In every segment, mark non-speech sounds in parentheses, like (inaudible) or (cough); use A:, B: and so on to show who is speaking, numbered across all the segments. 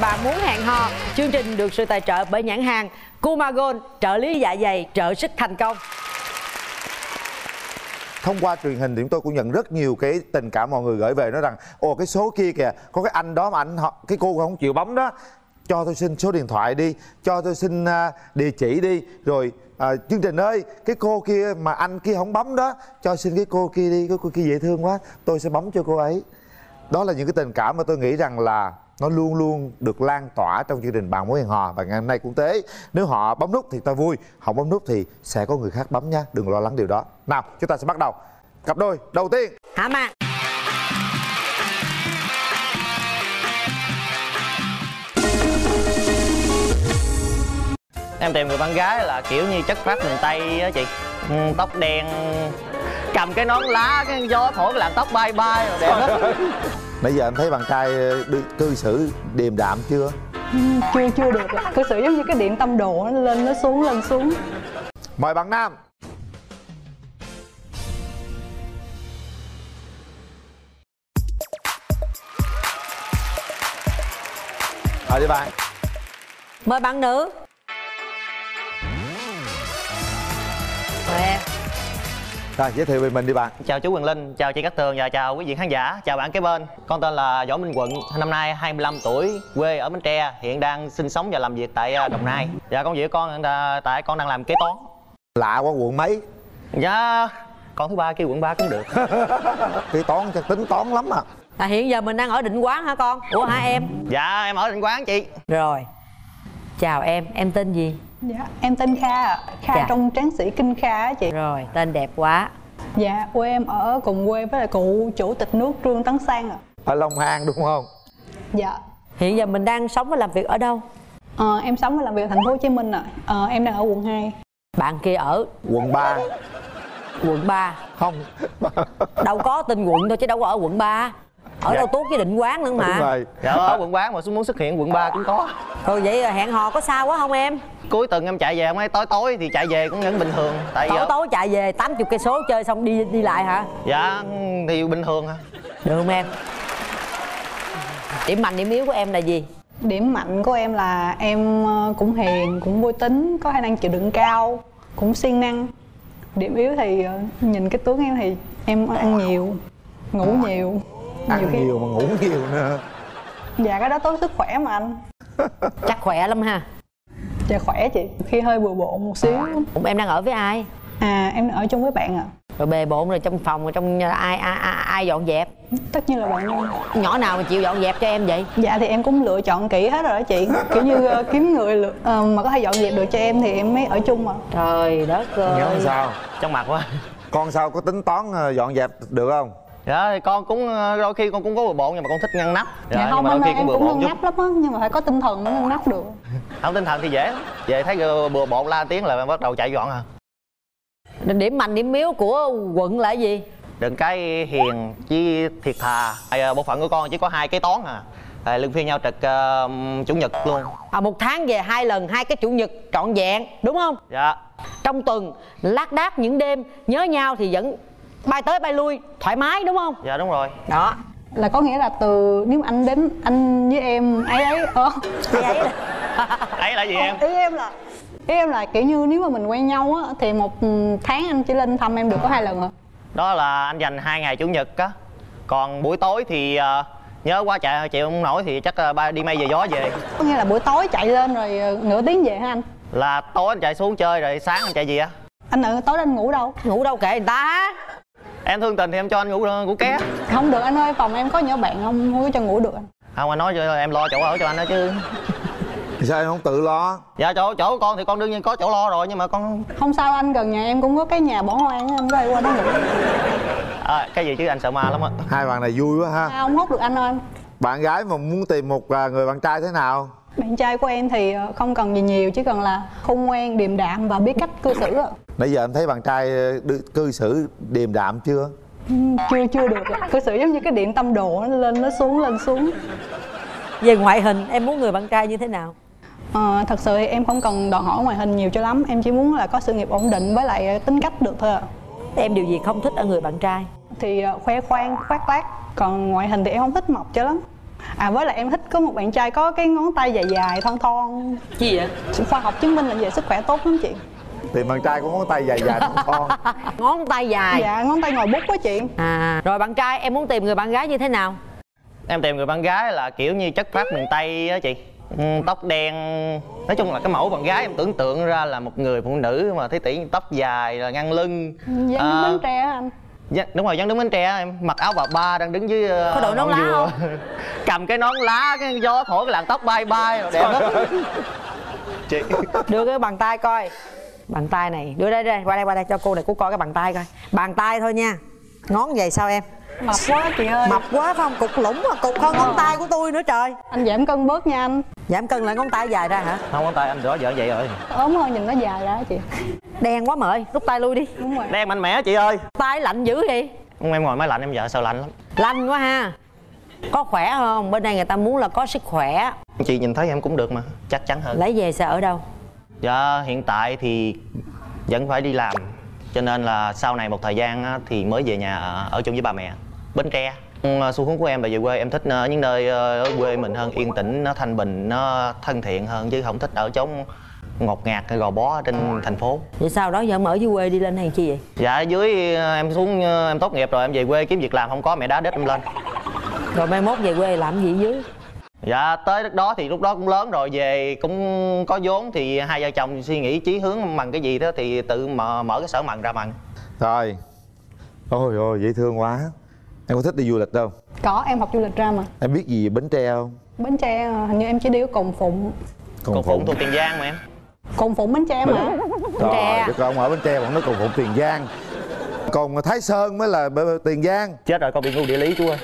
A: bà muốn hẹn hò. Chương trình được sự tài trợ bởi nhãn hàng Kumagon trợ lý dạ dày trợ sức thành công.
B: Thông qua truyền hình thì chúng tôi cũng nhận rất nhiều cái tình cảm mọi người gửi về nói rằng ồ cái số kia kìa có cái anh đó mà anh họ cái cô không chịu bấm đó. Cho tôi xin số điện thoại đi cho tôi xin à, địa chỉ đi rồi à, chương trình ơi cái cô kia mà anh kia không bấm đó cho xin cái cô kia đi cái cô kia dễ thương quá tôi sẽ bấm cho cô ấy. Đó là những cái tình cảm mà tôi nghĩ rằng là nó luôn luôn được lan tỏa trong chương trình bạn mối hẹn hò và ngày hôm nay cũng thế. Nếu họ bấm nút thì ta vui họ bấm nút thì sẽ có người khác bấm nha đừng lo lắng điều đó. Nào chúng ta sẽ bắt đầu. Cặp đôi đầu tiên.
A: Hả mạc
C: em tìm người bạn gái là kiểu như chất phát miền tây á chị. Ừ, tóc đen cầm cái nón lá cái gió thổi làn tóc bay bay rồi đẹp lắm (laughs)
B: nãy giờ anh thấy bạn trai đi cư xử điềm đạm chưa?
D: Chưa chưa được cư xử giống như cái điện tâm đồ nó lên nó xuống lên xuống.
B: Mời bạn nam. Mời đi bạn.
A: Mời bạn nữ
B: rồi giới thiệu về mình đi bạn.
C: Chào chú Quyền Linh chào chị Cát Tường và chào quý vị khán giả. Chào bạn kế bên. Con tên là Võ Minh Quận năm nay 25 tuổi quê ở Bến Tre hiện đang sinh sống và làm việc tại à, Đồng Nai. Và công việc của con tại con đang làm kế toán.
B: Lạ quá quận mấy?
C: Dạ con thứ ba kêu quận ba cũng được. (laughs)
B: Kế toán chắc tính toán lắm à.
A: À hiện giờ mình đang ở định quán hả con? Ủa hả em?
C: Dạ em ở định quán chị.
A: Rồi. Chào em. Em tên gì
D: dạ em tên kha kha dạ. trong tráng sĩ kinh kha á chị.
A: Rồi tên đẹp quá.
D: Dạ quê em ở cùng quê với lại cụ chủ tịch nước trương tấn sang ạ.
B: Ở long an đúng không?
D: Dạ.
A: Hiện giờ mình đang sống và làm việc ở đâu?
D: Ờ, em sống và làm việc ở thành phố hồ chí minh ạ. Ờ, em đang ở quận 2
A: bạn kia ở?
B: Quận 3
A: quận 3
B: không.
A: Đâu có tên quận thôi chứ đâu có ở quận 3 ở dạ. đâu tốt với định quán nữa mà.
B: Đúng rồi.
C: Dạ ở quận quán mà muốn xuất hiện quận 3 cũng có.
A: Thôi vậy hẹn hò có sao quá không em?
C: Cuối tuần em chạy về mấy tối tối thì chạy về cũng vẫn bình thường
A: tại tối giờ... tối chạy về 80 cây số chơi xong đi đi lại hả?
C: Dạ thì bình thường hả
A: được không em? Điểm mạnh điểm yếu của em là gì?
D: Điểm mạnh của em là em ờ, cũng hiền cũng vui tính có khả năng chịu đựng cao cũng siêng năng. Điểm yếu thì ờ, nhìn cái tướng em thì em ăn nhiều ngủ nhiều
B: ăn nhiều, khi... nhiều mà ngủ nhiều nữa.
D: Dạ cái đó tốt sức khỏe mà anh. (laughs)
A: Chắc khỏe lắm ha.
D: Dạ khỏe chị. Khi hơi bừa bộn một xíu.
A: Ủa, em đang ở với ai?
D: À em ở chung với bạn ạ. À.
A: rồi bề bộn rồi trong phòng rồi trong ai ai ai, ai dọn dẹp?
D: Tất nhiên là bạn
A: nhỏ nào mà chịu dọn dẹp cho em vậy?
D: Dạ thì em cũng lựa chọn kỹ hết rồi đó chị. Kiểu như uh, kiếm người lựa, uh, mà có thể dọn dẹp được cho em thì em mới ở chung mà.
A: Trời đất ơi.
B: nhớ sao?
C: Trong mặt quá.
B: Con sao có tính toán ờ, dọn dẹp được không
C: dạ thì con cũng ờ, đôi khi con cũng có bừa bộn nhưng mà con thích ngăn nắp.
D: Dạ, dạ không nhưng mà đôi khi cũng bừa bộn ngăn nắp lắm á nhưng mà phải có tinh thần mới ngăn nắp được. (laughs)
C: Không tinh thần thì dễ lắm. Về thấy bừa bộn la tiếng là bắt đầu chạy dọn à.
A: Điểm mạnh điểm yếu của quận là gì?
C: Đừng cái hiền với thiệt thà. À, bộ phận của con chỉ có hai cái toán à. À, lưng phiên nhau trực uh, chủ nhật luôn.
A: À một tháng về hai lần hai cái chủ nhật trọn vẹn đúng không?
C: Dạ.
A: Trong tuần lác đác những đêm nhớ nhau thì vẫn bay tới bay lui thoải mái đúng không?
C: Dạ đúng rồi.
A: Đó.
D: Là có nghĩa là từ nếu anh đến anh với em ấy ấy ờ
A: ấy ấy là (laughs)
C: ấy là gì em?
D: Ý em là ý em là kiểu như nếu mà mình quen nhau á thì một tháng anh chỉ lên thăm em được có hai lần à
C: đó là anh dành hai ngày chủ nhật á. Còn buổi tối thì uh, nhớ quá chạy chịu không nổi thì chắc uh, ba đi may về gió về.
D: Có nghĩa là buổi tối chạy lên rồi uh, nửa tiếng về hả anh?
C: Là tối anh chạy xuống chơi rồi sáng anh chạy gì á.
D: Anh ở tối anh ngủ đâu?
A: Ngủ đâu kệ người ta
C: em thương tình thì em cho anh ngủ ngủ ké.
D: Không được anh ơi phòng em có nhỏ bạn không? Không có cho ngủ được anh.
C: Không anh nói cho em lo chỗ ở cho anh đó chứ.
B: Sao em không tự lo?
C: Dạ chỗ chỗ con thì con đương nhiên có chỗ lo rồi nhưng mà con
D: không sao anh gần nhà em cũng có cái nhà bỏ hoang em có qua đó ngủ.
C: À, cái gì chứ? Anh sợ ma lắm á.
B: Hai bạn này vui quá ha.
D: À, không hút được anh ơi? Anh
B: bạn gái mà muốn tìm một à, người bạn trai thế nào
D: bạn trai của em thì ờ, không cần gì nhiều chỉ cần là khôn ngoan điềm đạm và biết cách cư xử
B: nãy giờ em thấy bạn trai ờ, cư xử điềm đạm chưa?
D: Ừ, chưa chưa được cư xử giống như cái điện tâm đồ nó lên nó xuống lên xuống.
A: Về ngoại hình em muốn người bạn trai như thế nào?
D: À, thật sự em không cần đòi hỏi ngoại hình nhiều cho lắm. Em chỉ muốn là có sự nghiệp ổn định với lại tính cách được thôi ạ.
A: Em điều gì không thích ở người bạn trai?
D: Thì khoe khoang khoác lác. Còn ngoại hình thì em không thích mập cho lắm à với lại em thích có một bạn trai có cái ngón tay dài dài thon thon.
A: Gì vậy?
D: khoa học chứng minh là về sức khỏe tốt lắm chị.
B: Tìm bạn trai có ngón tay dài dài thon thon. (laughs)
A: Ngón tay dài.
D: Dạ ngón tay ngồi bút quá chị.
A: À rồi bạn trai em muốn tìm người bạn gái như thế nào?
C: em tìm người bạn gái là kiểu như chất phát miền tây á chị. Ừ, tóc đen nói chung là cái mẫu bạn gái em tưởng tượng ra là một người phụ nữ mà thấy tỷ tóc dài là ngăn lưng.
D: Dáng
C: À,
D: bánh tre á anh
C: dạ, đúng rồi dân đứng bánh tre em. Mặc áo bà ba đang đứng dưới ờ,
A: Có đội nón lá
C: dừa.
A: không? (laughs)
C: cầm cái nón lá cái gió thổi cái làn tóc bay bay đẹp lắm. (laughs) Chị.
A: Đưa cái bàn tay coi. Bàn tay này Đưa đây đây Qua đây qua đây cho cô này cô coi cái bàn tay coi. Bàn tay thôi nha. Ngón vậy sao em?
D: mập quá chị ơi.
A: Mập quá phải không? Cục lũng mà cục hơn ngón tay của tôi nữa trời.
D: Anh giảm cân bớt nha anh
A: Giảm cân lại ngón tay dài ra hả?
C: không ngón tay anh đó vợ vậy rồi.
D: Ốm hơn nhìn nó dài ra chị.
A: Đen quá mời Rút tay lui đi.
D: Đúng rồi.
C: Đen mạnh mẽ chị ơi.
A: Tay lạnh dữ vậy?
C: Em ngồi máy lạnh em vợ sợ lạnh lắm.
A: Lạnh quá ha. Có khỏe không? Bên đây người ta muốn là có sức khỏe.
C: Chị nhìn thấy em cũng được mà chắc chắn hơn.
A: Lấy về sẽ ở đâu?
C: Dạ hiện tại thì vẫn phải đi làm. Cho nên là sau này một thời gian á, thì mới về nhà ở- ở chung với bà mẹ. Bến Tre xu hướng của em là về quê em thích ờ, những nơi ờ, ở quê mình hơn yên tĩnh nó thanh bình nó thân thiện hơn chứ không thích ở chốn ngột ngạt hay gò bó ở trên thành phố.
A: Vậy sao đó giờ em ở dưới quê đi lên hay chi vậy?
C: dạ ở dưới ờ, em xuống em tốt nghiệp rồi em về quê kiếm việc làm không có mẹ đá đít em lên.
A: Rồi mai mốt về quê làm gì dưới?
C: dạ tới lúc đó thì lúc đó cũng lớn rồi về cũng có vốn thì hai vợ chồng suy nghĩ chí hướng bằng cái gì đó thì tự mở, mở cái sở mần ra mần
B: Rồi. Ôi ôi dễ thương quá Em có thích đi du lịch đâu
D: có em học du lịch ra mà
B: Em biết gì về Bến Tre không?
D: bến tre hình như em chỉ đi ở cồn phụng.
C: Còn phụng thuộc tiền giang mà em.
D: Cồn phụng bến tre mà.
B: Trời
A: Tre.
B: đất ông ở Bến Tre còn nói cùng Phụng Tiền Giang. Còn Thái Sơn mới là Tiền Giang.
C: Chết rồi con bị ngu địa lý chú ơi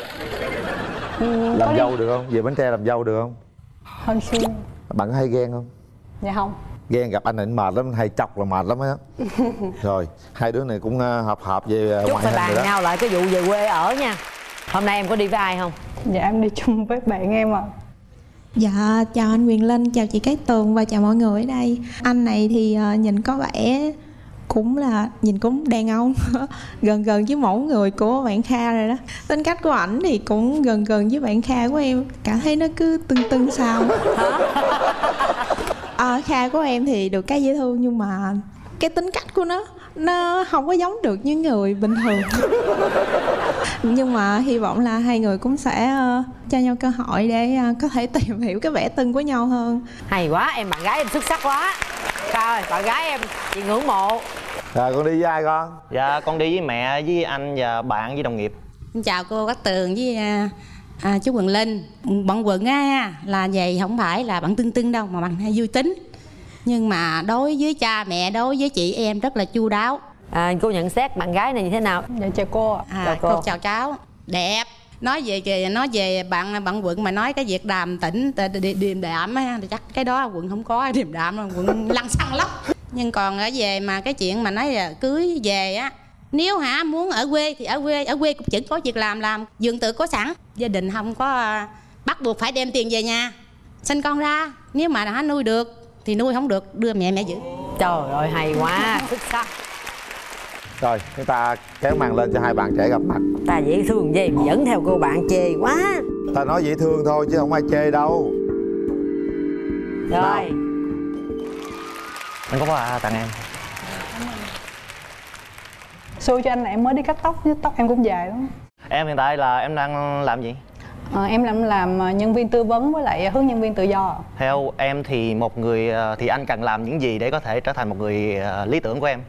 D: Ừ,
B: Làm
D: đi-
B: dâu được không? Về Bến Tre làm dâu được không?
D: hơn xưa
B: Bạn có hay ghen không?
D: dạ không
B: Ghen gặp anh này mệt lắm, hay chọc là mệt lắm á (laughs) Rồi, hai đứa này cũng ờ, hợp hợp về
A: Chúc
B: ngoại
A: phải
B: hình
A: bàn
B: rồi đó
A: nhau lại cái vụ về quê ở nha Hôm nay em có đi với ai không?
D: dạ em đi chung với bạn em à
E: Dạ, chào anh Quyền Linh, chào chị Cát Tường và chào mọi người ở đây. Anh này thì ờ, nhìn có vẻ cũng là nhìn cũng đàn ông (laughs) gần gần với mẫu người của bạn Kha rồi đó. Tính cách của ảnh thì cũng gần gần với bạn Kha của em, cảm thấy nó cứ tưng tưng sao. À, Kha của em thì được cái dễ thương nhưng mà cái tính cách của nó nó không có giống được những người bình thường. (laughs) Nhưng mà hy vọng là hai người cũng sẽ ờ, cho nhau cơ hội để ờ, có thể (laughs) tìm hiểu cái vẻ tân của nhau hơn.
A: Hay quá, em bạn gái em xuất sắc quá. Trời, bạn gái em chị ngưỡng mộ.
B: Rồi con đi với ai con?
C: dạ con đi với mẹ với anh và bạn với đồng nghiệp.
F: Xin chào cô Cát Tường với à, chú Quần Linh Bạn Quần á là vậy không phải là bạn tưng tưng đâu mà bạn hay vui tính Nhưng mà đối với cha mẹ, đối với chị em rất là chu đáo
A: à, Cô nhận xét bạn gái này như thế nào?
D: dạ chào cô
F: à,
A: Chào cô.
F: cô. chào cháu Đẹp Nói về nói về bạn bạn Quận mà nói cái việc đàm đì- điềm đạm á thì chắc cái đó Quận không có điềm đạm đâu Quận lăng xăng lắm Nhưng còn ở về mà cái chuyện mà nói là cưới về á nếu hả muốn ở quê thì ở quê ở quê cũng vẫn có việc làm làm vườn tự có sẵn. Gia đình không có à, bắt buộc phải đem tiền về nhà. Sinh con ra nếu mà hả nuôi được thì nuôi không được đưa mẹ mẹ giữ.
A: Trời ơi hay quá, xuất (laughs) sắc
B: Rồi, chúng ta kéo màn lên cho hai bạn trẻ gặp mặt.
A: Ta dễ thương gì mà dẫn theo cô bạn chê quá.
B: Ta nói dễ thương thôi chứ không ai chê đâu.
A: Rồi,
C: anh có quà tặng em
D: xui cho anh là em mới đi cắt tóc chứ tóc em cũng dài lắm.
C: Em hiện tại là em đang làm gì?
D: Ờ, em làm làm ờ, nhân viên tư vấn với lại hướng nhân viên tự do.
C: Theo em thì một người ờ, thì anh cần làm những gì để có thể trở thành một người ờ, lý tưởng của em?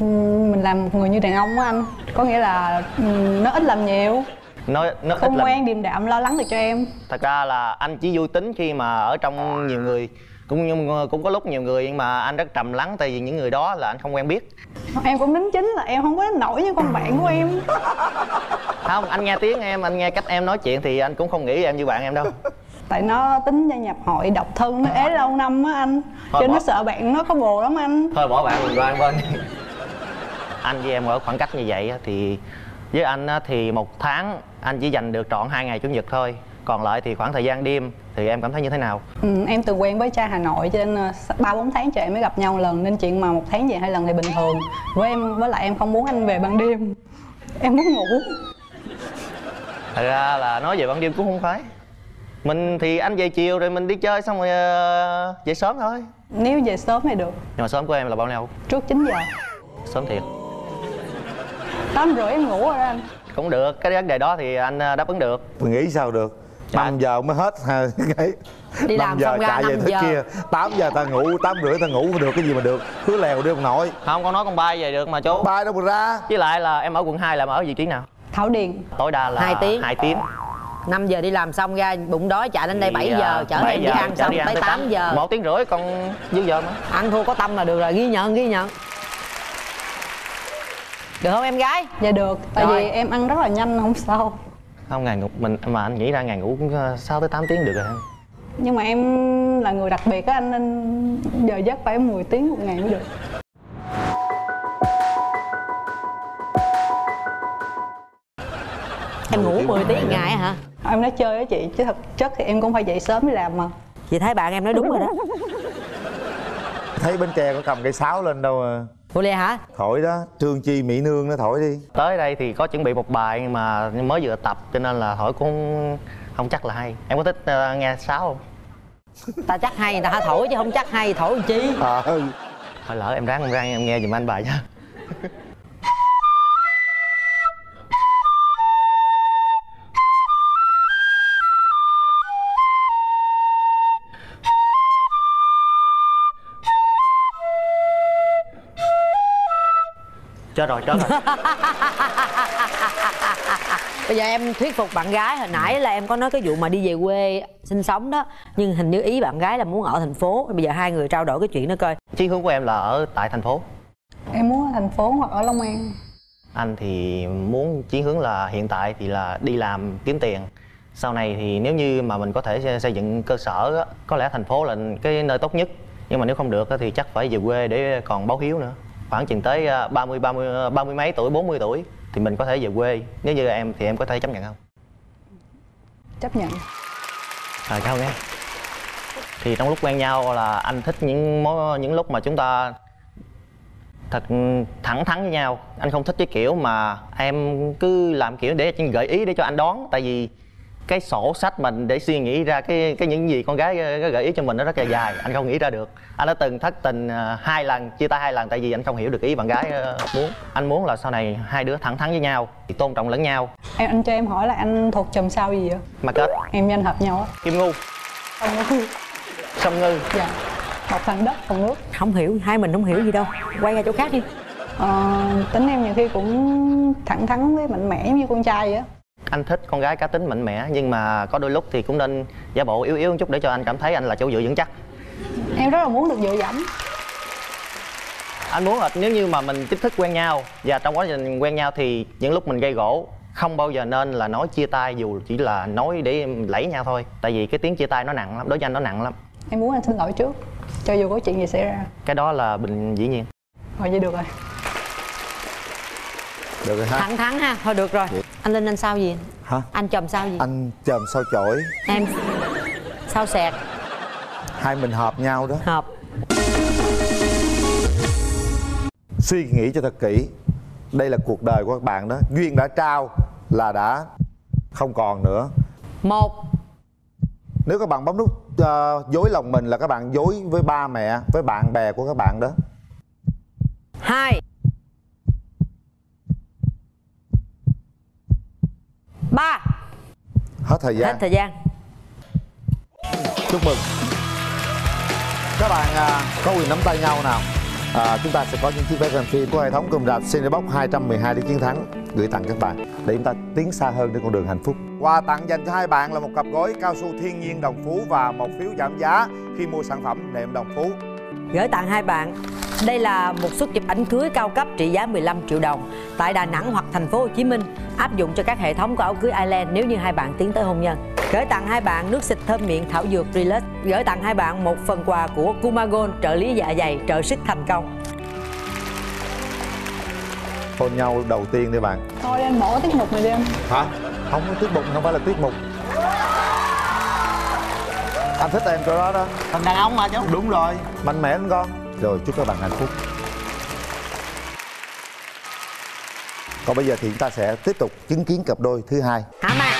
D: Ừm, mình làm một người như đàn ông á anh. Có nghĩa là ừm, nó ít làm nhiều.
C: Nó ít
D: không
C: làm
D: ngoan điềm đạm lo lắng được cho em.
C: Thật ra là anh chỉ vui tính khi mà ở trong nhiều người cũng nhưng cũng có lúc nhiều người nhưng mà anh rất trầm lắng tại vì những người đó là anh không quen biết.
D: Em cũng đính chính là em không có nổi như con bạn của em.
C: Không anh nghe tiếng em anh nghe cách em nói chuyện thì anh cũng không nghĩ em như bạn em đâu.
D: Tại nó tính gia nhập hội độc thân nó ế lâu năm á anh.
C: Thôi
D: cho
C: bỏ.
D: nó sợ bạn nó có bồ lắm anh.
C: Thôi bỏ bạn mình qua anh bên anh với em ở khoảng cách như vậy á, thì với anh á, thì một tháng anh chỉ dành được trọn hai ngày chủ nhật thôi còn lại thì khoảng thời gian đêm thì em cảm thấy như thế nào?
D: Ừ, em từ quen với cha hà nội cho nên ờ, ba bốn tháng trời em mới gặp nhau một lần. Nên chuyện mà một tháng về hai lần thì bình thường. Với em với lại em không muốn anh về ban đêm. Em muốn ngủ.
C: Thật ra là nói về ban đêm cũng không phải mình thì anh về chiều rồi mình đi chơi xong rồi ờ, về sớm thôi.
D: Nếu về sớm thì được.
C: Nhưng mà sớm của em là bao lâu
D: trước 9 giờ.
C: Sớm thiệt.
D: Tám rưỡi em ngủ rồi đó anh.
C: Cũng được. Cái vấn đề đó thì anh ờ, đáp ứng được.
B: Mình nghĩ sao được
C: Dạ.
B: 5 giờ mới hết
A: Đi làm
B: 5 giờ
A: xong ra
B: chạy về
A: 5
B: tới
A: giờ.
B: kia. 8 giờ ta ngủ 8 rưỡi ta ngủ được cái gì mà được. Cứ lèo đi ông nội
C: không con nói con bay về được mà chú.
B: Bay đâu mà ra.
C: Với lại là em ở quận 2 là em ở vị trí nào?
D: Thảo điền.
C: Tối đa là
A: Hai tiếng.
C: 2 tiếng.
A: 5 giờ đi làm xong ra bụng đói chạy đến đây 7
C: Thì,
A: giờ chở
C: 7
A: em đi ăn xong
C: đi ăn
A: tới 8 giờ.
C: Một tiếng rưỡi còn dư giờ mà.
A: Ăn thua có tâm là được rồi ghi nhận ghi nhận. Được không em gái?
D: Dạ được tại
A: Rồi.
D: vì em ăn rất là nhanh không sao
C: không ngày ngủ mình mà anh nghĩ ra ngày ngủ cũng ờ, 6 tới 8 tiếng được rồi.
D: Nhưng mà em là người đặc biệt á anh nên giờ giấc phải 10 tiếng một ngày mới được.
A: Em ngủ 10 tiếng một ngày hả?
D: Em nói chơi á chị chứ thực chất thì em cũng phải dậy sớm đi làm mà.
A: Chị thấy bạn em nói đúng rồi đó.
B: Thấy bến tre có cầm cây sáo lên đâu à.
A: Ủa lẹ hả?
B: Thổi đó trương chi mỹ nương nó thổi đi.
C: Tới đây thì có chuẩn bị một bài nhưng mà mới vừa tập cho nên là hỏi cũng không chắc là hay. Em có thích ờ, nghe sáo không? (laughs)
A: Ta chắc hay người ta thổi chứ không chắc hay thổi chi?
B: À, ừ.
C: thôi lỡ em ráng em ráng em nghe giùm anh bài nha (laughs) chết rồi chết rồi. (laughs)
A: Bây giờ em thuyết phục bạn gái hồi nãy là em có nói cái vụ mà đi về quê sinh sống đó nhưng hình như ý bạn gái là muốn ở thành phố. Bây giờ hai người trao đổi cái chuyện đó coi.
C: Chí hướng của em là ở tại thành phố.
D: Em muốn ở thành phố hoặc ở long an.
C: Anh thì muốn chí hướng là hiện tại thì là đi làm kiếm tiền. Sau này thì nếu như mà mình có thể xây- xây dựng cơ sở á, có lẽ thành phố là cái nơi tốt nhất. Nhưng mà nếu không được á, thì chắc phải về quê để còn báo hiếu nữa khoảng chừng tới à, 30 30 30 mấy tuổi 40 tuổi thì mình có thể về quê. Nếu như em thì em có thể chấp nhận không?
D: Chấp nhận.
C: À chào nghe. Thì trong lúc quen nhau là anh thích những mối những lúc mà chúng ta thật thẳng thắn với nhau. Anh không thích cái kiểu mà em cứ làm kiểu để gợi ý để cho anh đoán. Tại vì cái sổ sách mình để suy nghĩ ra cái cái những gì con gái gợi ý cho mình nó rất là dài anh không nghĩ ra được. Anh đã từng thất tình ờ, hai lần chia tay hai lần tại vì anh không hiểu được ý bạn gái ờ, muốn. Anh muốn là sau này hai đứa thẳng thắn với nhau thì tôn trọng lẫn nhau.
D: Em anh cho em hỏi là anh thuộc chùm sao gì vậy?
C: Mà kết.
D: Em với anh hợp nhau á.
C: Kim ngu
D: không có
C: song ngư.
D: Dạ. Một thằng đất còn nước.
A: Không hiểu hai mình không hiểu gì đâu. Quay ra chỗ khác đi.
D: Ờ, tính em nhiều khi cũng thẳng thắn với mạnh mẽ giống như con trai vậy á
C: anh thích con gái cá tính mạnh mẽ nhưng mà có đôi lúc thì cũng nên giả bộ yếu yếu một chút để cho anh cảm thấy anh là chỗ dựa vững chắc.
D: Em rất là muốn được dựa dẫm.
C: Anh muốn là nếu như mà mình chính thức quen nhau và trong quá trình quen nhau thì những lúc mình gây gỗ không bao giờ nên là nói chia tay dù chỉ là nói để lẫy nhau thôi. Tại vì cái tiếng chia tay nó nặng lắm đối với anh nó nặng lắm.
D: Em muốn anh xin lỗi trước cho dù có chuyện gì xảy ra.
C: Cái đó là bình dĩ nhiên.
D: Rồi vậy được rồi.
B: Được rồi ha.
A: Thẳng thắn ha. Thôi được rồi anh linh anh sao gì?
B: Hả?
A: Anh chồng sao gì?
B: Anh chòm sao chổi?
A: Em sao sẹt?
B: Hai mình hợp nhau đó.
A: Hợp.
B: Suy nghĩ cho thật kỹ. Đây là cuộc đời của các bạn đó. Duyên đã trao là đã không còn nữa.
A: Một.
B: Nếu các bạn bấm nút uh, dối lòng mình là các bạn dối với ba mẹ với bạn bè của các bạn đó.
A: Hai ba.
B: Hết thời gian.
A: Hết thời gian.
B: Chúc mừng. Các bạn à, có quyền nắm tay nhau nào. À, chúng ta sẽ có những chiếc vé xem phim của hệ thống cơm rạp Cinebox 212 để chiến thắng gửi tặng các bạn để chúng ta tiến xa hơn trên con đường hạnh phúc. Quà tặng dành cho hai bạn là một cặp gối cao su thiên nhiên đồng phú và một phiếu giảm giá khi mua sản phẩm nệm đồng phú
A: gửi tặng hai bạn đây là một suất chụp ảnh cưới cao cấp trị giá 15 triệu đồng tại Đà Nẵng hoặc thành phố Hồ Chí Minh áp dụng cho các hệ thống của áo cưới Ireland nếu như hai bạn tiến tới hôn nhân. Gửi tặng hai bạn nước xịt thơm miệng thảo dược Relax. Gửi tặng hai bạn một phần quà của Kumagon trợ lý dạ dày trợ sức thành công.
B: hôn nhau đầu tiên đi bạn
D: thôi anh bỏ tiết mục này đi anh
B: hả không có tiết mục không phải là tiết mục anh thích em chỗ đó đó.
C: Thằng đàn ông mà chứ
B: đúng rồi. Mạnh mẽ anh con. Rồi chúc các bạn hạnh phúc. Còn bây giờ thì chúng ta sẽ tiếp tục chứng kiến cặp đôi thứ hai.
A: Hả mà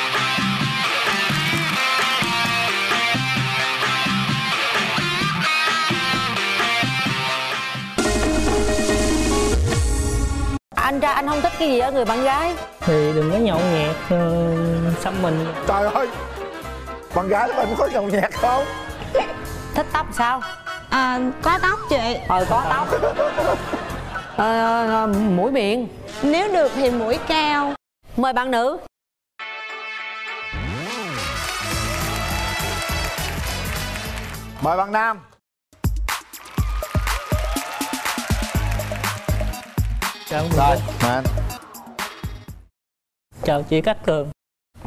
A: anh ra anh không thích cái gì ở người bạn gái?
G: Thì đừng có nhậu nhẹt uh, xăm mình.
B: Trời ơi! Bạn gái của anh có nhậu nhẹt không?
A: Thích tóc sao?
E: À, có tóc chị.
A: Ờ có tóc. (laughs) Ờ, ờ, mũi miệng.
E: Nếu được thì mũi cao.
A: Mời bạn nữ.
B: Mời bạn nam.
G: Chào
B: rồi mời anh.
G: Chào chị Cát Tường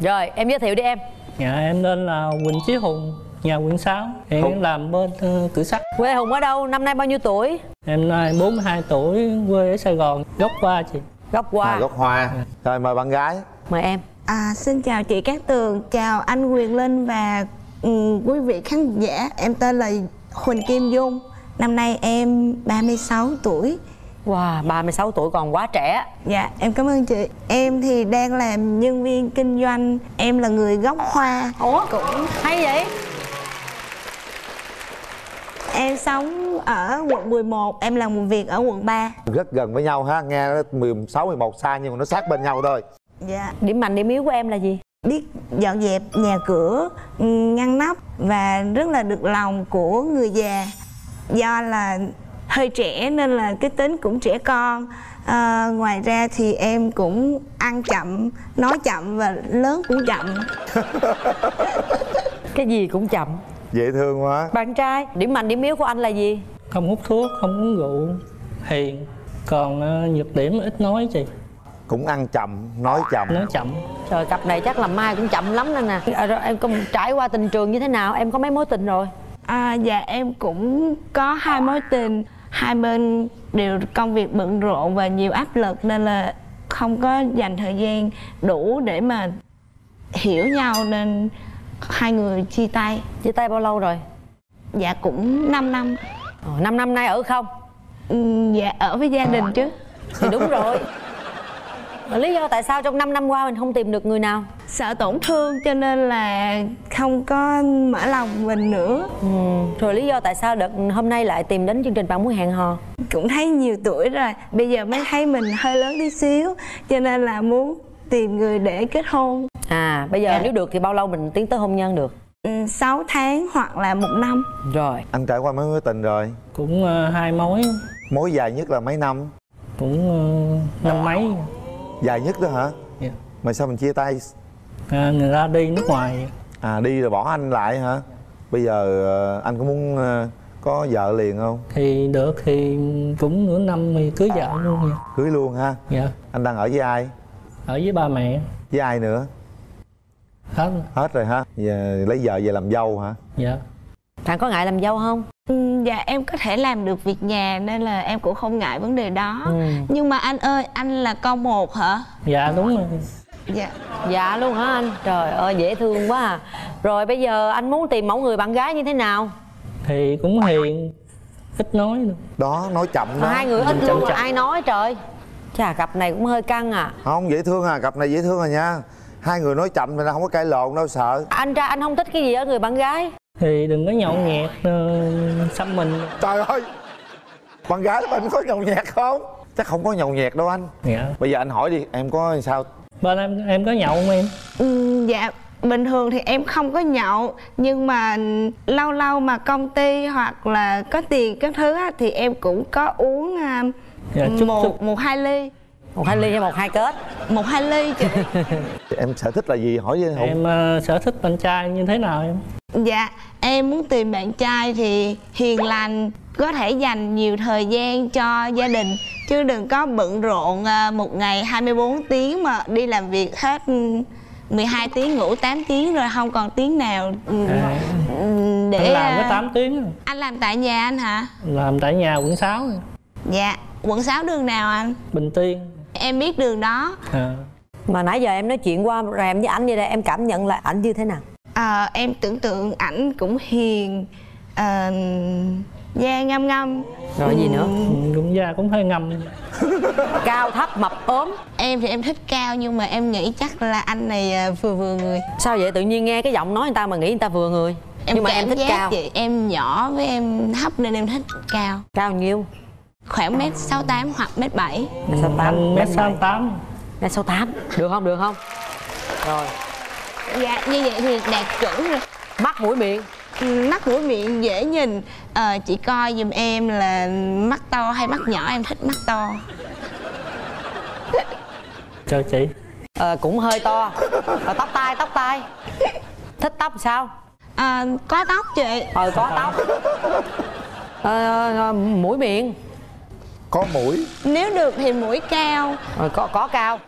A: rồi em giới thiệu đi em
G: dạ em tên là Quỳnh Chí Hùng nhà quận 6 hiện
B: Hùng.
G: làm bên uh, cửa sắt.
A: Quê hùng ở đâu? Năm nay bao nhiêu tuổi?
G: Em nay 42 tuổi quê ở Sài Gòn gốc qua chị.
A: Gốc qua
B: à, gốc hoa. Rồi mời bạn gái.
A: Mời em.
E: À, xin chào chị Cát Tường, chào anh Quyền Linh và ừ, quý vị khán giả. Em tên là Huỳnh Kim Dung. Năm nay em 36 tuổi.
A: Wow 36 tuổi còn quá trẻ
E: Dạ, em cảm ơn chị. Em thì đang làm nhân viên kinh doanh. Em là người gốc Hoa.
A: ủa cũng hay vậy
E: Em sống ở quận 11, em làm một việc ở quận 3.
B: rất gần với nhau ha nghe nó 16 11 xa nhưng mà nó sát bên nhau thôi
E: Dạ.
A: điểm mạnh điểm yếu của em là gì
E: biết dọn dẹp nhà cửa ngăn nắp và rất là được lòng của người già do là hơi trẻ nên là cái tính cũng trẻ con. À, ngoài ra thì em cũng ăn chậm nói chậm và lớn cũng chậm. (laughs)
A: Cái gì cũng chậm.
B: Dễ thương quá.
A: Bạn trai điểm mạnh điểm yếu của anh là gì?
G: Không hút thuốc không uống rượu hiền. Còn uh, nhược điểm ít nói chị.
B: Cũng ăn chậm nói chậm.
G: Nói chậm.
A: Trời cặp này chắc là mai cũng chậm lắm nè nè. À, rồi em có trải qua tình trường như thế nào? Em có mấy mối tình rồi?
E: À, dạ em cũng có hai mối tình hai bên đều công việc bận rộn và nhiều áp lực nên là không có dành thời gian đủ để mà hiểu nhau nên hai người chia tay.
A: Chia tay bao lâu rồi?
E: Dạ cũng 5 năm.
A: Ồ, năm năm nay ở không?
E: Ừ, dạ ở với gia đình chứ.
A: Thì đúng rồi. Lý do tại sao trong 5 năm qua mình không tìm được người nào
E: sợ tổn thương cho nên là không có mở lòng mình nữa.
A: Ừ. rồi lý do tại sao đợt hôm nay lại tìm đến chương trình bạn muốn hẹn hò?
E: Cũng thấy nhiều tuổi rồi bây giờ mới thấy mình hơi lớn tí xíu cho nên là muốn tìm người để kết hôn.
A: À bây giờ
E: Dạ.
A: nếu được thì bao lâu mình tiến tới hôn nhân được?
E: Ừ, 6 tháng hoặc là một năm.
A: Rồi.
B: Anh trải qua mấy mối tình rồi?
G: Cũng uh, hai mối.
B: Mối dài nhất là mấy năm?
G: Cũng uh, năm mấy.
B: Dài nhất đó hả?
G: Dạ.
B: mà sao mình chia tay
G: à, người ta đi nước ngoài.
B: À đi rồi bỏ anh lại hả? Bây giờ ờ, anh có muốn ờ, có vợ liền không?
G: Thì được thì cũng nửa năm thì cưới vợ luôn nha.
B: Cưới luôn ha?
G: Dạ.
B: Anh đang ở với ai?
G: Ở với ba mẹ.
B: Với ai nữa?
G: Hết. Rồi.
B: hết rồi ha? Giờ lấy vợ về làm dâu hả?
G: Dạ.
A: Bạn có ngại làm dâu không?
E: Ừ, dạ em có thể làm được việc nhà nên là em cũng không ngại vấn đề đó.
A: Ừ.
E: nhưng mà anh ơi anh là con một hả?
G: Dạ đúng rồi
E: dạ.
A: Dạ luôn hả anh? Trời ơi dễ thương quá à. Rồi bây giờ anh muốn tìm mẫu người bạn gái như thế nào?
G: Thì cũng hiền ít nói nữa.
B: Đó nói chậm đó.
A: Hai người ít
G: Mình
A: luôn
G: chậm
A: ai nói trời? Chà cặp này cũng hơi căng à.
B: Không dễ thương à cặp này dễ thương à nha. Hai người nói chậm thì không có cãi lộn đâu sợ.
A: Anh ra anh không thích cái gì ở người bạn gái.
G: Thì đừng có nhậu nhẹt uh, xăm mình.
B: Trời ơi! Bạn gái của anh có nhậu nhẹt không? Chắc không có nhậu nhẹt đâu anh.
G: Dạ.
B: Bây giờ anh hỏi đi em có sao
G: bên em em có nhậu không em?
E: Ừ, dạ bình thường thì em không có nhậu nhưng mà lâu lâu mà công ty hoặc là có tiền các thứ á, thì em cũng có uống à,
G: Dạ, chút-
E: một
G: chút.
E: một hai ly.
A: Một hai ly hay một hai kết?
E: Một hai ly chị. (laughs)
B: Em sở thích là gì? Hỏi với hùng.
G: Em ờ, sở thích bạn trai như thế nào em?
E: Dạ em muốn tìm bạn trai thì hiền lành có thể dành nhiều thời gian cho gia đình chứ đừng có bận rộn à, một ngày 24 tiếng mà đi làm việc hết ừ, 12 tiếng ngủ 8 tiếng rồi không còn tiếng nào ừ,
G: à,
E: ừ, để
G: anh làm
E: à,
G: có 8 tiếng rồi.
E: anh làm tại nhà anh hả?
G: Làm tại nhà quận 6 rồi.
E: dạ quận 6 đường nào anh?
G: Bình tiên.
E: Em biết đường đó.
G: À,
A: mà nãy giờ em nói chuyện qua rồi em với ảnh vậy đây em cảm nhận là ảnh như thế nào?
E: À, em tưởng tượng ảnh cũng hiền à, da ngâm ngâm.
A: Rồi gì nữa?
G: Ừ, cũng da cũng hơi ngâm (laughs)
A: cao thấp mập ốm.
E: Em thì em thích cao nhưng mà em nghĩ chắc là anh này à, vừa vừa người.
A: Sao vậy? Tự nhiên nghe cái giọng nói người ta mà nghĩ người ta vừa người.
E: Em
A: nhưng mà em thích cao.
E: vậy. Em nhỏ với em thấp nên em thích cao.
A: Cao nhiêu?
E: Khoảng mét sáu tám hoặc mét bảy.
A: Mét sáu tám,
G: anh
A: mét
G: mét sáu tám.
A: Mét sáu tám. Được không? Được không? Rồi.
E: Dạ như vậy thì đạt chuẩn rồi.
A: Mắt mũi miệng
E: mắt mũi miệng dễ nhìn. Ờ, chị coi giùm em là mắt to hay mắt nhỏ em thích mắt to?
G: Cho chị?
A: Ờ, cũng hơi to. Ờ, tóc tai tóc tai. Thích tóc sao?
E: Ờ, có tóc chị.
A: Ờ có tóc. Ờ, mũi miệng.
B: Có mũi.
E: Nếu được thì mũi cao.
A: Rồi có có cao.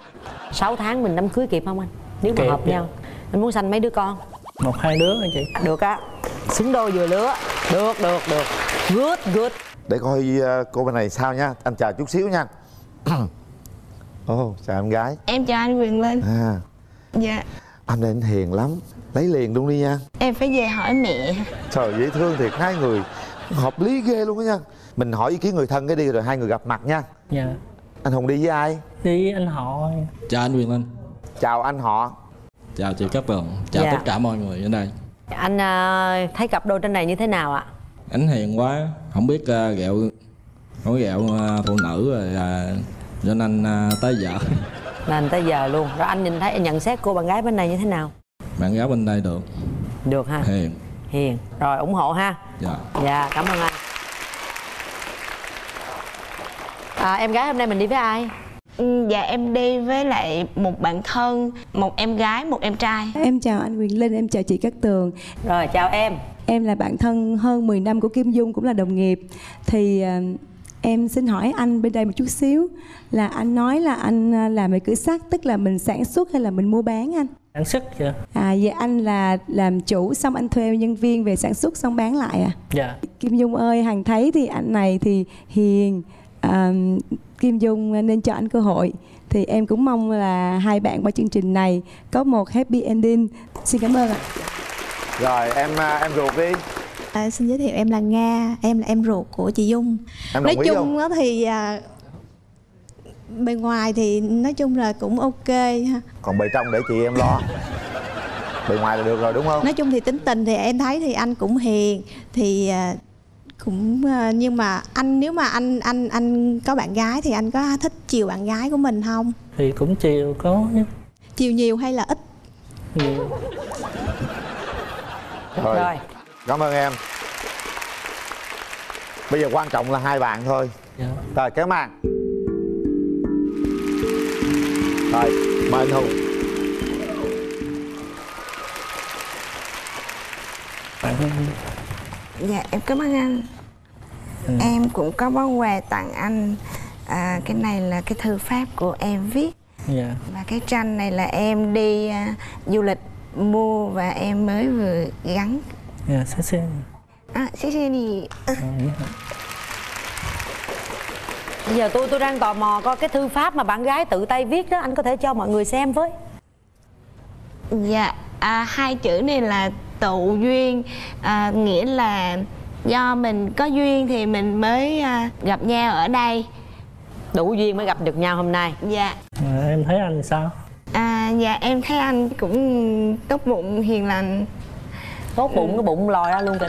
A: 6 tháng mình đám cưới kịp không anh? Nếu mà
G: Kịp,
A: hợp nhau. Anh muốn sanh mấy đứa con?
G: Một hai đứa hả chị?
A: Được á xứng đôi vừa lứa. Được được được. Good good.
B: Để coi ờ, cô bên này sao nha. Anh chờ chút xíu nha. Ồ oh, chào em gái.
E: em chào anh quyền linh.
B: À.
E: Dạ.
B: Anh này anh hiền lắm. Lấy liền luôn đi nha.
E: Em phải về hỏi mẹ.
B: Trời dễ thương thiệt. Hai người hợp lý ghê luôn á nha. Mình hỏi ý kiến người thân cái đi rồi hai người gặp mặt nha.
G: Dạ.
B: Anh hùng đi với ai?
G: Đi anh họ.
H: Chào anh Quyền Linh.
B: Chào anh họ.
H: Chào chị Cát Tường Chào
A: Dạ.
H: tất cả mọi người ở đây
A: anh à, thấy cặp đôi trên này như thế nào ạ?
H: Anh hiền quá Không biết uh, ghẹo Nói ghẹo uh, phụ nữ rồi uh, Cho nên uh, tới vợ (laughs)
A: là tới giờ luôn. Rồi anh nhìn thấy nhận xét cô bạn gái bên này như thế nào?
H: Bạn gái bên đây được.
A: Được ha?
H: Hiền.
A: Hiền. Rồi ủng hộ ha?
H: Dạ.
A: Dạ cảm ơn anh. À, em gái hôm nay mình đi với ai
E: dạ em đi với lại một bạn thân một em gái một em trai.
I: Em chào anh Quyền Linh, em chào chị Cát Tường.
A: Rồi chào em.
I: Em là bạn thân hơn 10 năm của Kim Dung cũng là đồng nghiệp. Thì à, em xin hỏi anh bên đây một chút xíu Là anh nói là anh à, làm về cửa sắt Tức là mình sản xuất hay là mình mua bán anh?
G: sản xuất dạ
I: À vậy anh là làm chủ xong anh thuê nhân viên về sản xuất xong bán lại à?
G: dạ.
I: Kim Dung ơi, Hằng thấy thì anh này thì hiền à, Kim Dung nên cho anh cơ hội. Thì em cũng mong là hai bạn qua chương trình này có một happy ending. Xin cảm ơn ạ.
B: Rồi em à, em ruột đi.
J: À, xin giới thiệu em là Nga, em là em ruột của chị Dung.
B: em
J: nói chung
B: không
J: đó thì à, bề ngoài thì nói chung là cũng ok ha.
B: còn bề trong để chị em lo. Bề ngoài là được rồi đúng không?
J: Nói chung thì tính tình thì em thấy thì anh cũng hiền. Thì à, cũng à, nhưng mà anh nếu mà anh anh anh có bạn gái thì anh có thích chiều bạn gái của mình không?
G: thì cũng chiều có chứ.
J: Chiều nhiều hay là ít?
G: nhiều.
B: Rồi.
A: rồi.
B: Cảm ơn em. Bây giờ quan trọng là hai bạn thôi.
G: Dạ.
B: Rồi kéo màn. Rồi mời anh hùng.
G: Bạn
E: dạ em cảm ơn anh. Em cũng có món quà tặng anh. À, cái này là cái thư pháp của em viết.
G: Dạ.
E: Và cái tranh này là em đi à, du lịch mua và em mới vừa gắn.
G: Dạ sẽ xem
E: à, xí xí gì
A: bây giờ tôi tôi đang tò mò coi cái thư pháp mà bạn gái tự tay viết đó anh có thể cho mọi người xem với.
E: Dạ, à, hai chữ này là tụ duyên à, Nghĩa là do mình có duyên thì mình mới à, gặp nhau ở đây.
A: Đủ duyên mới gặp được nhau hôm nay.
E: Dạ,
G: à, em thấy anh sao?
E: À, dạ em thấy anh cũng tốt bụng, hiền lành.
A: Tốt bụng cái bụng lòi ra luôn kìa.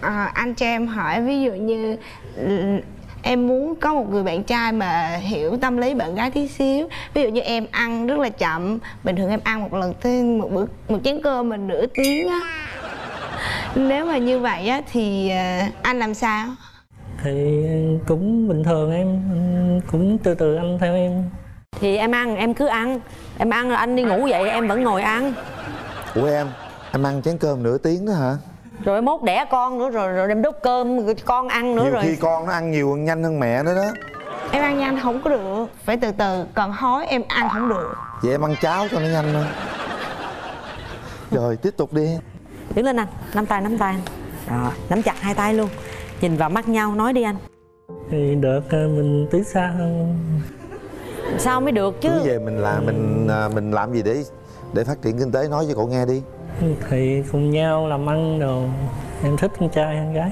E: À, Anh cho em hỏi ví dụ như ừ, Em muốn có một người bạn trai mà hiểu tâm lý bạn gái tí xíu. Ví dụ như em ăn rất là chậm. Bình thường em ăn một lần tới một bữa một chén cơm mình nửa tiếng á. Nếu mà như vậy á thì à, anh làm sao?
G: thì cũng bình thường em cũng từ từ anh theo em.
A: Thì em ăn em cứ ăn. Em ăn rồi anh đi ngủ vậy em vẫn ngồi ăn.
B: Của em em ăn chén cơm nửa tiếng đó hả
A: rồi mốt đẻ con nữa rồi rồi đem đốt cơm con ăn nữa
B: nhiều
A: rồi.
B: khi con nó ăn nhiều hơn nhanh hơn mẹ nữa đó.
E: Em ăn nhanh không có được. Phải từ từ, còn hói em ăn không được.
B: Vậy em ăn cháo cho nó nhanh thôi. Rồi tiếp tục đi.
A: Đứng lên anh nắm tay nắm tay anh. Rồi nắm chặt hai tay luôn. Nhìn vào mắt nhau nói đi anh.
G: Thì được à, mình tiến xa hơn
A: sao mới được chứ?
B: Cứ về mình làm mình à, mình làm gì để để phát triển kinh tế nói cho cậu nghe đi
G: thì cùng nhau làm ăn đồ. Em thích con trai con gái.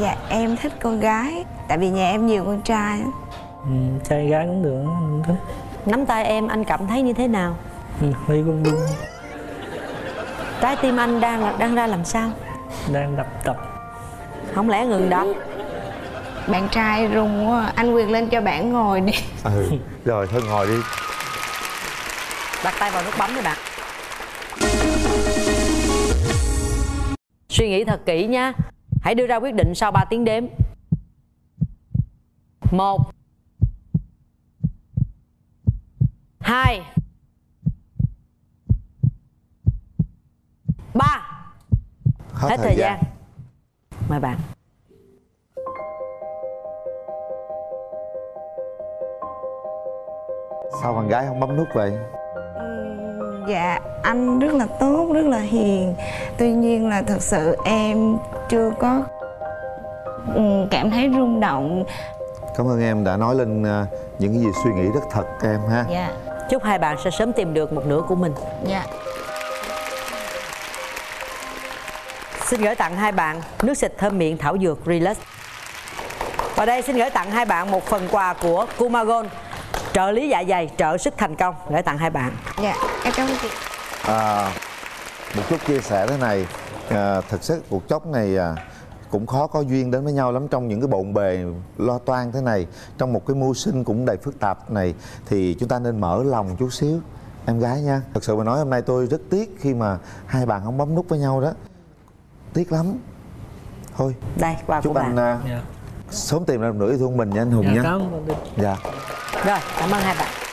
E: Dạ em thích con gái Tại vì nhà em nhiều con trai
G: ừ, trai gái cũng được em thích.
A: Nắm tay em anh cảm thấy như thế nào?
G: Ừ, hơi rung rung
A: trái tim anh đang đang ra làm sao?
G: Đang đập đập
A: không lẽ ngừng đó
E: bạn trai rung quá anh quyền lên cho bạn ngồi đi.
B: Ừ rồi thôi ngồi đi.
A: Đặt tay vào nút bấm đi bạn suy nghĩ thật kỹ nha. Hãy đưa ra quyết định sau 3 tiếng đếm. Một. Hai. Ba.
B: Hết,
A: hết thời gian. Mời bạn.
B: Sao bạn gái không bấm nút vậy
E: dạ anh rất là tốt rất là hiền. Tuy nhiên là thật sự em chưa có ừ, cảm thấy rung động.
B: Cảm ơn em đã nói lên à, những cái gì suy nghĩ rất thật em ha.
E: Dạ.
A: Chúc hai bạn sẽ sớm tìm được một nửa của mình.
E: Dạ.
A: Xin gửi tặng hai bạn nước xịt thơm miệng thảo dược Relax. Và đây xin gửi tặng hai bạn một phần quà của Kumagon trợ lý dạ dày trợ sức thành công. Gửi tặng hai bạn.
E: dạ em cảm ơn chị
B: à, một chút chia sẻ thế này à, thực sự cuộc chốc này à, cũng khó có duyên đến với nhau lắm trong những cái bộn bề lo toan thế này trong một cái mưu sinh cũng đầy phức tạp này thì chúng ta nên mở lòng chút xíu em gái nha thật sự mà nói hôm nay tôi rất tiếc khi mà hai bạn không bấm nút với nhau đó tiếc lắm thôi
A: Đây quà của
B: chúc anh
A: bạn.
B: à,
G: Dạ.
B: sớm tìm ra một nửa yêu thương mình nha anh hùng
G: Dạ,
B: nha
G: cảm ơn.
B: dạ
A: Rồi, cảm ơn hai bạn.